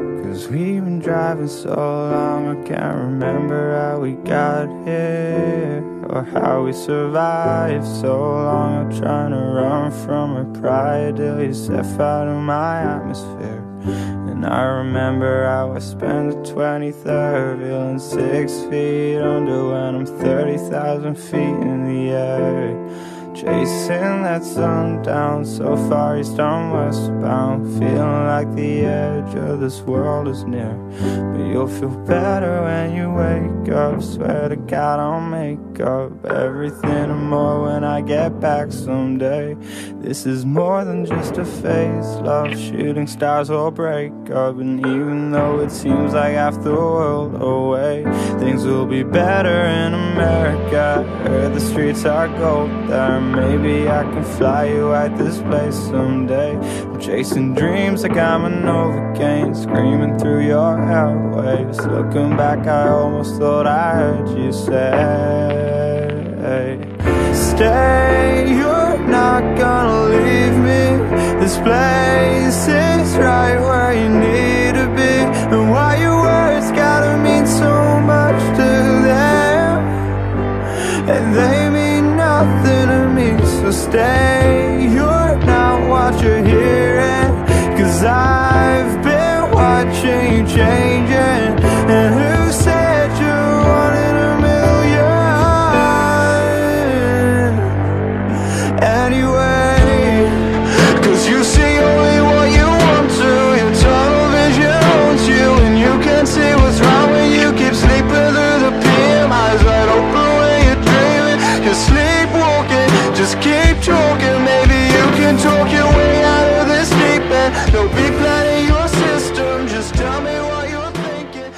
Cause we've been driving so long, I can't remember how we got here or how we survived so long. I'm trying to run from my pride till you step out of my atmosphere. And I remember how I spent the 23rd feeling six feet under when I'm 30,000 feet in the air. Chasing that sun down so far east I'm westbound Feeling like the edge of this world is near. But you'll feel better when you wake up. Swear to God I'll make up everything and more when I get back someday. This is more than just a phase. Love shooting stars will break up. And even though it seems like half the world away Things will be better in America. Heard the streets are gold there Maybe I can fly you at this place someday. I'm chasing dreams like I'm an Novocaine Screaming through your airwaves. Looking back I almost thought I heard you say Stay, you're not gonna leave me. This place is right where you need to be. And why your words gotta mean so much to them. And they mean nothing So stay, you're not what you're hearing. Cause I've been watching you changing talk your way out of this deep end Don't be planning your system, just tell me what you're thinking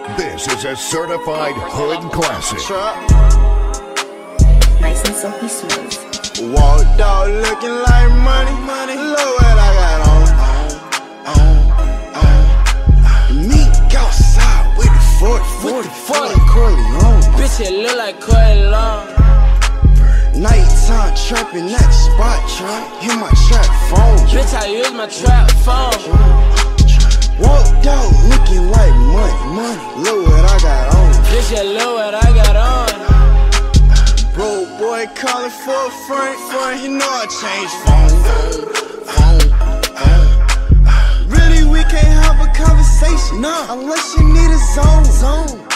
I'm This is a certified hood classic. Nice and silky smooth. Walked out looking like money, money. Look what I got on, on, on, on. Me outside with the 40, 40, 40 Corleone. Bitch, it look like Corey Long. Nighttime trapping at the spot, trying hit my trap phone. Bitch, I use my trap phone. Walked out looking like money, money. Look what I got on. Bitch, it look what I got on. Bro, boy calling for a friend, front. You know I changed phone, phone. Really, we can't have a conversation, no, unless you need a zone, zone,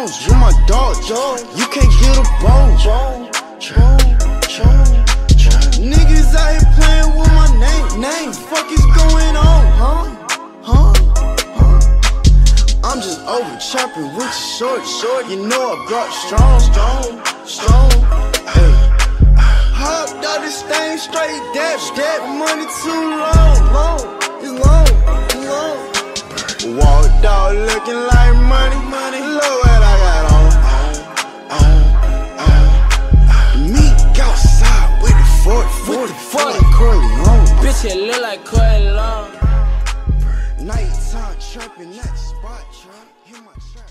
pounds, you my dog. You can't get a bone. Niggas out here playing with my name, name. Fuck is going on, huh, huh, huh? I'm just over chopping with your short, short. You know I brought strong, strong, strong. Hey. Hopped out this thing straight dab, that money too long, long, it's long, long. Walked out looking like money, money. Look Corleone. Bitch, it look like Corey Long. Nighttime trapping at the spot, trying hit my trap.